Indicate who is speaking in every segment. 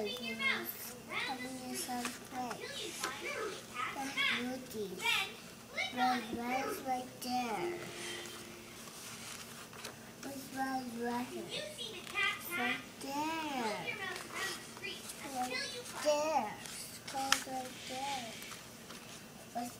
Speaker 1: fragrance, happiness right there. Right there.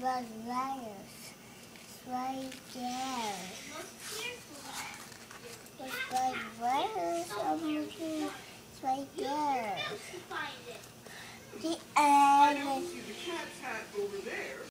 Speaker 1: Right there. Right there.
Speaker 2: Yes. The
Speaker 1: end.